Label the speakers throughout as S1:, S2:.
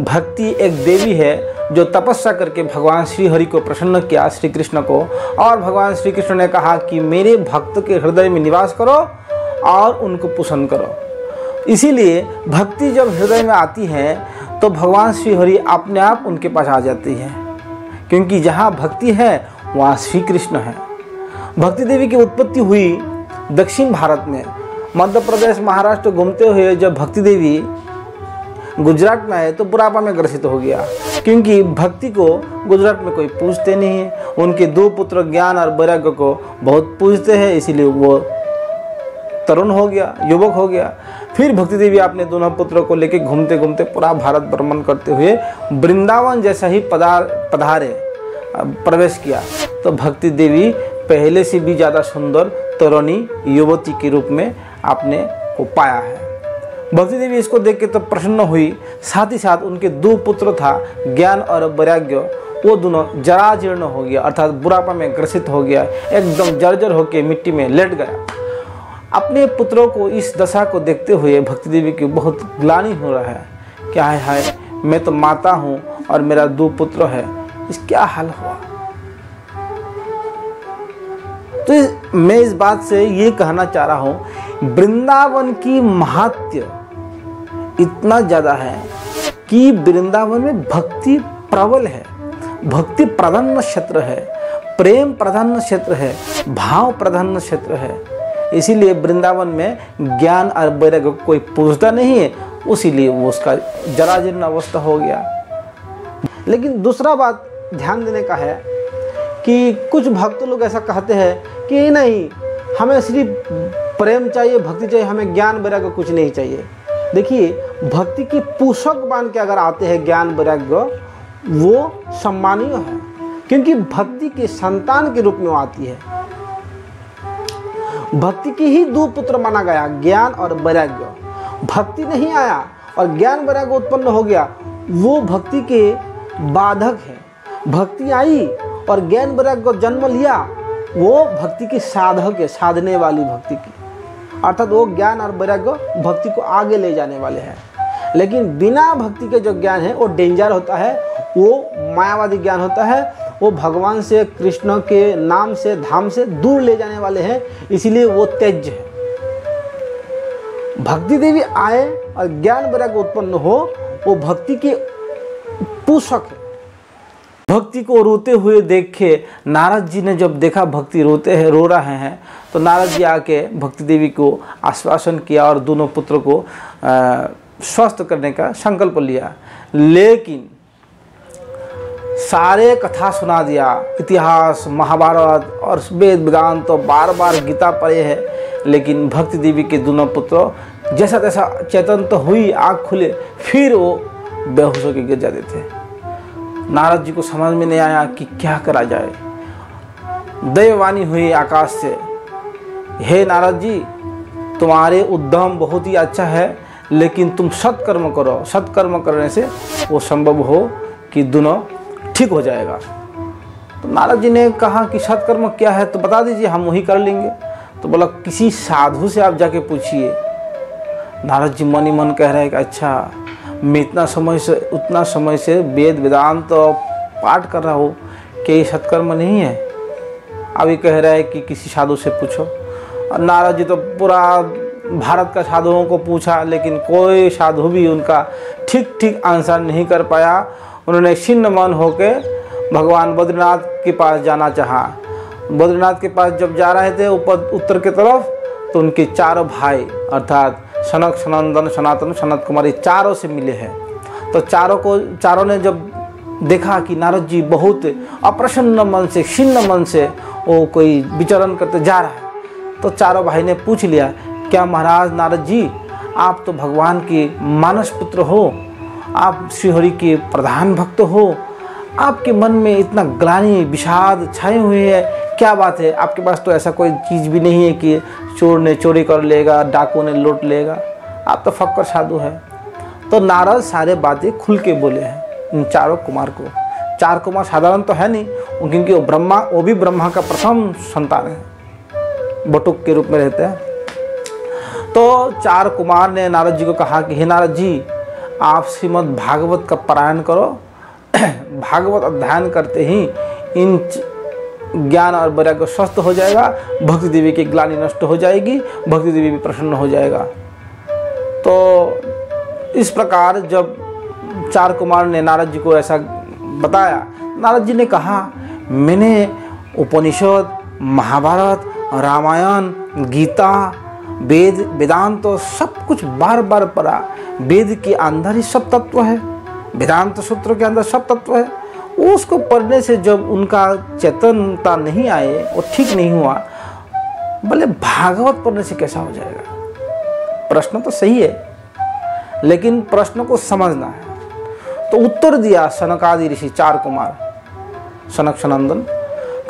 S1: भक्ति एक देवी है जो तपस्या करके भगवान श्री हरि को प्रसन्न किया श्री कृष्ण को। और भगवान श्री कृष्ण ने कहा कि मेरे भक्त के हृदय में निवास करो और उनको पुष्ण करो। इसीलिए भक्ति जब हृदय में आती है तो भगवान श्री हरि अपने आप उनके पास आ जाती है। क्योंकि जहाँ भक्ति है, वहाँ श्री कृष्ण है। भक्ति देवी की उत्पत्ति हुई दक्षिण भारत में। मध्य प्रदेश, महाराष्ट्र घूमते हुए जब भक्ति देवी गुजरात में आए तो बुढ़ापा में ग्रसित हो गया। क्योंकि भक्ति को गुजरात में कोई पूछते नहीं है। उनके दो पुत्र ज्ञान और वैराग्य को बहुत पूछते हैं, इसीलिए वो तरुण हो गया, युवक हो गया। फिर भक्ति देवी अपने दोनों पुत्रों को लेकर घूमते घूमते पूरा भारत भ्रमण करते हुए वृंदावन जैसा ही पदार, पधारे प्रवेश किया। तो भक्ति देवी पहले से भी ज़्यादा सुंदर, तरुणी, युवती के रूप में आपने को पाया है। भक्ति देवी इसको देख के तो प्रसन्न हुई। साथ ही साथ उनके दो पुत्र था, ज्ञान और वैराग्य। वो दोनों जरा जीर्ण हो गया, अर्थात बुढ़ापा में ग्रसित हो गया, एकदम जर्जर होकर मिट्टी में लेट गया। अपने पुत्रों को इस दशा को देखते हुए भक्ति देवी की बहुत ग्लानी हो रहा है। क्या है, हाय, मैं तो माता हूँ और मेरा दो पुत्र है। इस क्या हाल हुआ? तो मैं इस बात से ये कहना चाह रहा हूँ वृंदावन की महत्य इतना ज़्यादा है कि वृंदावन में भक्ति प्रबल है। भक्ति प्रधान क्षेत्र है, प्रेम प्रधान क्षेत्र है, भाव प्रधान क्षेत्र है। इसीलिए वृंदावन में ज्ञान और वैराग्य कोई पूछता नहीं है, उसीलिए वो उसका जराजीर्ण अवस्था हो गया। लेकिन दूसरा बात ध्यान देने का है कि कुछ भक्त लोग ऐसा कहते हैं कि नहीं, हमें सिर्फ़ प्रेम चाहिए, भक्ति चाहिए, हमें ज्ञान वैराग्य कुछ नहीं चाहिए। देखिए, भक्ति की पोषक बन के अगर आते हैं ज्ञान वैराग्य, वो सम्मानीय है। क्योंकि भक्ति के संतान के रूप में आती है। भक्ति की ही दो पुत्र माना गया, ज्ञान और वैराग्य। भक्ति नहीं आया और ज्ञान वैराग्य उत्पन्न हो गया, वो भक्ति के बाधक है। भक्ति आई और ज्ञान वैराग्य जन्म लिया, वो भक्ति की साधक है, साधने वाली भक्ति की। अर्थात वो ज्ञान और वैराग्य भक्ति को आगे ले जाने वाले हैं। लेकिन बिना भक्ति के जो ज्ञान है, वो डेंजर होता है, वो मायावादी ज्ञान होता है, वो भगवान से, कृष्ण के नाम से, धाम से दूर ले जाने वाले हैं, इसीलिए वो तेज है। भक्ति देवी आए और ज्ञान वैराग्य उत्पन्न हो, वो भक्ति के पोषक भक्ति को रोते हुए देखे नारद जी ने जब देखा भक्ति रोते हैं, रो रहे हैं तो नारद जी आके भक्ति देवी को आश्वासन किया और दोनों पुत्र को स्वस्थ करने का संकल्प लिया। लेकिन सारे कथा सुना दिया। इतिहास, महाभारत और वेद, वेदांत तो बार बार गीता पढ़े हैं, लेकिन भक्ति देवी के दोनों पुत्र जैसा तैसा चेतन तो हुई, आँख खुले, फिर वो बेहोश होकर गिर जाते थे। नारद जी को समझ में नहीं आया कि क्या करा जाए। दैववाणी हुई आकाश से। हे नारद जी, तुम्हारे उद्यम बहुत ही अच्छा है, लेकिन तुम सत्कर्म करो। सत्कर्म करने से वो संभव हो कि दोनों ठीक हो जाएगा। तो नारद जी ने कहा कि सत्कर्म क्या है तो बता दीजिए, हम वही कर लेंगे। तो बोला, किसी साधु से आप जाके पूछिए। नारद जी मन ही मन कह रहे हैं कि अच्छा मैं इतना समय से, उतना समय से वेद, वेदांत तो पाठ कर रहा हूँ कि ये सत्कर्म नहीं है। अभी कह रहा है कि किसी साधु से पूछो। नारद जी तो पूरा भारत का साधुओं को पूछा, लेकिन कोई साधु भी उनका ठीक ठीक आंसर नहीं कर पाया। उन्होंने छिन्न मन होकर भगवान बद्रीनाथ के पास जाना चाहा। बद्रीनाथ के पास जब जा रहे थे ऊपर, उत्तर की तरफ़ तो उनके चारों भाई, अर्थात सनक सनंदन सनातन सनत कुमारी चारों से मिले हैं। तो चारों को, चारों ने जब देखा कि नारद जी बहुत अप्रसन्न मन से छिन्न मन से वो कोई विचरण करते जा रहा है तो चारों भाई ने पूछ लिया, क्या महाराज नारद जी, आप तो भगवान के मानस पुत्र हो, आप श्रीहरि के प्रधान भक्त हो आपके मन में इतना ग्लानी, विषाद छाए हुए है? क्या बात है? आपके पास तो ऐसा कोई चीज़ भी नहीं है कि चोर ने चोरी कर लेगा, डाकू ने लूट लेगा। आप तो फक्कर साधु है। तो नारद सारे बातें खुल के बोले हैं इन चारों कुमार को। चार कुमार साधारण तो है नहीं, क्योंकि वो ब्रह्मा, वो भी ब्रह्मा का प्रथम संतान है। बटुक के रूप में रहते हैं। तो चार कुमार ने नारद जी को कहा कि, हे नारद जी, आप श्रीमद् भागवत का पारायण करो। भागवत अध्ययन करते ही इन ज्ञान और वैराग्य स्वस्थ हो जाएगा, भक्ति देवी की ग्लानी नष्ट हो जाएगी, भक्ति देवी भी प्रसन्न हो जाएगा। तो इस प्रकार जब चार कुमार ने नारद जी को ऐसा बताया, नारद जी ने कहा, मैंने उपनिषद, महाभारत, रामायण, गीता, वेद, वेदांत तो सब कुछ बार बार पढ़ा। वेद के अंदर ही सब तत्व है। वेदांत सूत्र के अंदर सब तत्व है। उसको पढ़ने से जब उनका चेतनता नहीं आए, वो ठीक नहीं हुआ बोले भागवत पढ़ने से कैसा हो जाएगा? प्रश्न तो सही है, लेकिन प्रश्न को समझना है। तो उत्तर दिया सनकादि ऋषि चार कुमार, सनक सनंदन,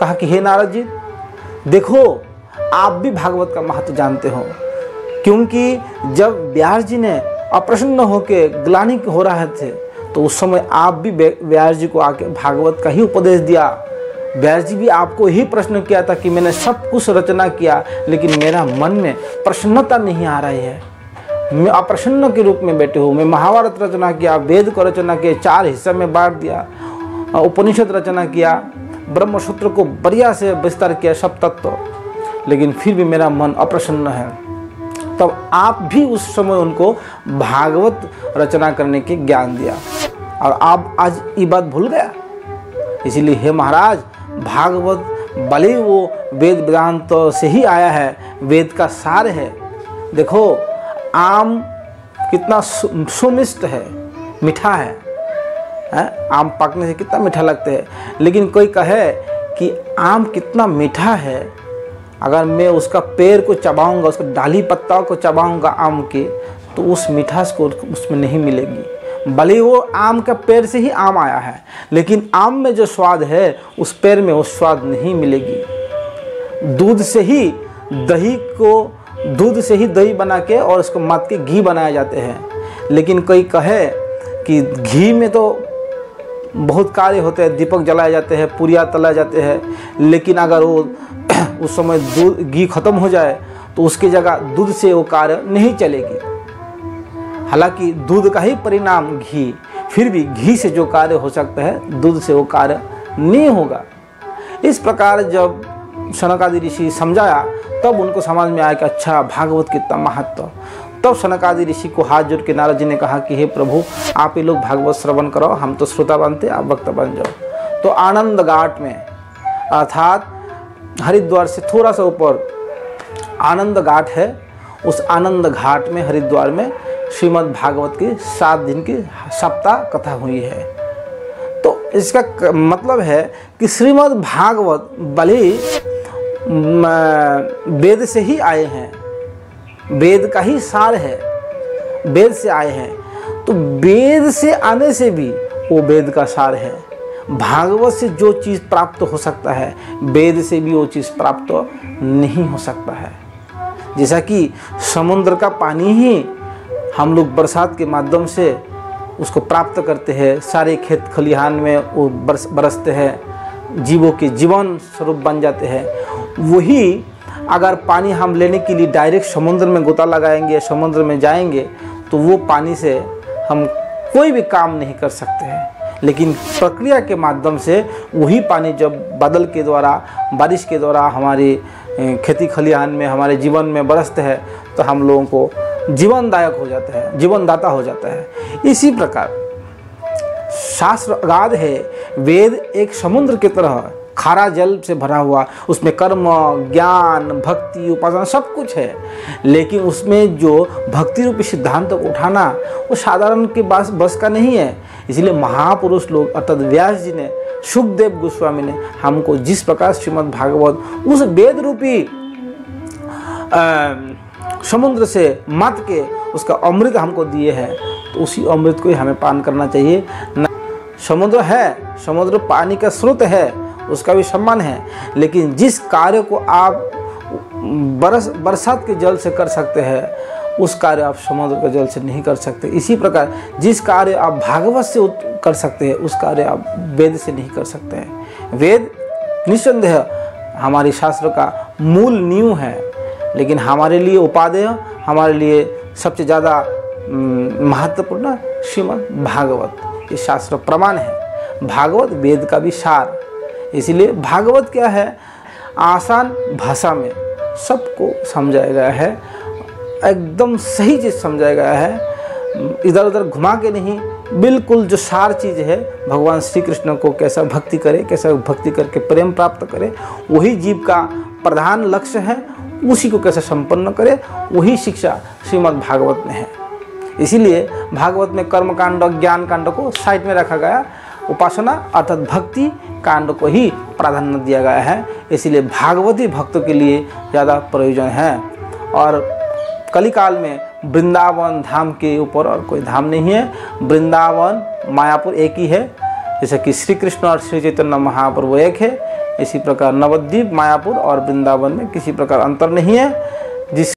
S1: कहा कि, हे नारद जी, देखो, आप भी भागवत का महत्व जानते हो, क्योंकि जब व्यास जी ने अप्रसन्न होकर ग्लानी हो रहे थे तो उस समय आप भी व्यास जी को आके भागवत का ही उपदेश दिया। व्यास जी भी आपको ही प्रश्न किया था कि मैंने सब कुछ रचना किया, लेकिन मेरा मन में प्रसन्नता नहीं आ रही है। मैं अप्रसन्न के रूप में बैठे हूँ मैं महाभारत रचना किया, वेद को रचना किया, चार हिस्से में बांट दिया, उपनिषद रचना किया, ब्रह्मसूत्र को बढ़िया से विस्तार किया, सब तत्व। लेकिन फिर भी मेरा मन अप्रसन्न है। तब आप भी उस समय उनको भागवत रचना करने के ज्ञान दिया। और आप आज ये बात भूल गया। इसीलिए हे महाराज, भागवत भले वो वेद वेदांत तो से ही आया है, वेद का सार है। देखो, आम कितना सुमिष्ट है, मीठा है है? आम पकने से कितना मीठा लगता है। लेकिन कोई कहे कि आम कितना मीठा है, अगर मैं उसका पेड़ को चबाऊँगा, उसका डाली पत्ताओं को चबाऊँगा आम के तो उस मिठास को उसमें नहीं मिलेगी। भले वो आम का पेड़ से ही आम आया है, लेकिन आम में जो स्वाद है, उस पेड़ में वो स्वाद नहीं मिलेगी। दूध से ही दही को, दूध से ही दही बना के और उसको मत के घी बनाए जाते हैं। लेकिन कोई कहे कि घी में तो बहुत कार्य होते हैं, दीपक जलाए जाते हैं, पुरिया तलाए जाते हैं, लेकिन अगर वो उस समय दूध, घी खत्म हो जाए तो उसकी जगह दूध से वो कार्य नहीं चलेगी। हालाँकि दूध का ही परिणाम घी, फिर भी घी से जो कार्य हो सकता है, दूध से वो कार्य नहीं होगा। इस प्रकार जब सनकादि ऋषि समझाया, तब उनको समझ में आया कि अच्छा भागवत कितना महत्व। तब सनकादि ऋषि को हाथ जोड़ के नारद जी ने कहा कि, हे प्रभु, आप ही लोग भागवत श्रवण करो, हम तो श्रोता बनते, आप वक्त बन जाओ। तो आनंद घाट में, अर्थात हरिद्वार से थोड़ा सा ऊपर आनंद घाट है, उस आनंद घाट में, हरिद्वार में श्रीमद् भागवत की सात दिन की सप्ताह कथा हुई है। तो इसका मतलब है कि श्रीमद् भागवत भले वेद से ही आए हैं। वेद का ही सार है। वेद से आए हैं। तो वेद से आने से भी वो वेद का सार है। भागवत से जो चीज़ प्राप्त हो सकता है, वेद से भी वो चीज़ प्राप्त नहीं हो सकता है। जैसा कि समुद्र का पानी ही हम लोग बरसात के माध्यम से उसको प्राप्त करते हैं। सारे खेत खलिहान में वो बरस, बरसते हैं। जीवों के जीवन स्वरूप बन जाते हैं। वही अगर पानी हम लेने के लिए डायरेक्ट समुद्र में गोता लगाएँगे समुद्र में जाएँगे तो वो पानी से हम कोई भी काम नहीं कर सकते हैं। लेकिन प्रक्रिया के माध्यम से वही पानी जब बादल के द्वारा, बारिश के द्वारा हमारी खेती खलिहान में, हमारे जीवन में बरसते हैं तो हम लोगों को जीवनदायक हो जाता है, जीवनदाता हो जाता है। इसी प्रकार, शास्त्र अगाध है, वेद एक समुद्र की तरह खारा जल से भरा हुआ, उसमें कर्म, ज्ञान, भक्ति, उपासना सब कुछ है। लेकिन उसमें जो भक्ति रूपी सिद्धांत को उठाना, वो साधारण के बस बस का नहीं है। इसलिए महापुरुष लोग, अर्थात व्यास जी ने, सुखदेव गोस्वामी ने, हमको जिस प्रकार श्रीमद् भागवत उस वेद रूपी समुद्र से मत के उसका अमृत हमको दिए हैं तो उसी अमृत को ही हमें पान करना चाहिए। समुद्र है, समुद्र पानी का स्रोत है, उसका भी सम्मान है, लेकिन जिस कार्य को आप बरस बरसात के जल से कर सकते हैं, उस कार्य आप समुद्र के जल से नहीं कर सकते। इसी प्रकार जिस कार्य आप भागवत से कर सकते हैं, उस कार्य आप वेद से नहीं कर सकते हैं। वेद निस्संदेह हमारी शास्त्र का मूल नींव है। लेकिन हमारे लिए उपादेय, हमारे लिए सबसे ज़्यादा महत्वपूर्ण श्रीमद् भागवत। ये शास्त्र प्रमाण है। भागवत वेद का भी सार। इसलिए भागवत क्या है? आसान भाषा में सबको समझाया गया है। एकदम सही चीज़ समझाया गया है। इधर उधर घुमा के नहीं, बिल्कुल जो सार चीज़ है, भगवान श्री कृष्ण को कैसा भक्ति करे, कैसा भक्ति करके प्रेम प्राप्त करे, वही जीव का प्रधान लक्ष्य है। उसी को कैसे संपन्न करे, वही शिक्षा श्रीमद् भागवत में है। इसीलिए भागवत में कर्म कांड ज्ञान कांड को साइड में रखा गया उपासना, अर्थात भक्ति कांड को ही प्राधान्य दिया गया है। इसीलिए भागवती भक्तों के लिए ज़्यादा प्रयोजन है। और कलिकाल में वृंदावन धाम के ऊपर और कोई धाम नहीं है, वृंदावन, मायापुर एक ही है। जैसे कि श्री कृष्ण और श्री चैतन्य महाप्रभु एक है। इसी प्रकार नवद्वीप मायापुर और वृंदावन में किसी प्रकार अंतर नहीं है। जिस